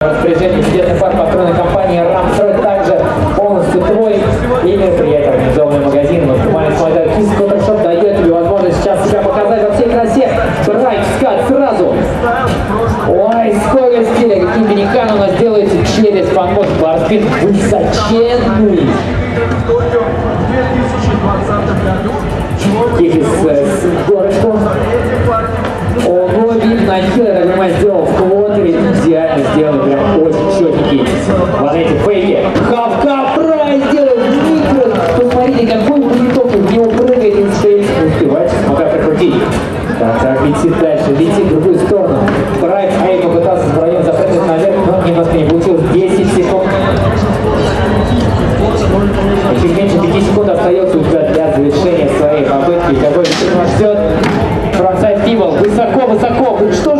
Распоряжение чудесный парк построенной компании «Рамстрой» также полностью твой и мероприятие организованный магазин. Максимальный смотрит Кис Фотошоп дает тебе возможность сейчас себя показать во всей красе. Брать, скат сразу. Ой, сколько стиля, какие великаны у нас делается через помост Барспин высоченный. Кифис с горочком. Ого, видно, Ахилл, я сделал идеально сделал прям очень четенький. Вот эти фейки. Хавка прай сделал Дмитрий. Посмотрите, какой улиток из него прыгает из шеи. Успевайте пока прикрутить. Так, так, летит дальше, летит в другую сторону. Прайд Эй а попытался вдвоем запрыгнуть наверх, но немножко не получилось. 10 секунд. И чуть меньше 5 секунд остается у тебя для завершения своей попытки. Какой нас ждет? Фронтсайд Кибл. Высоко, высоко. Что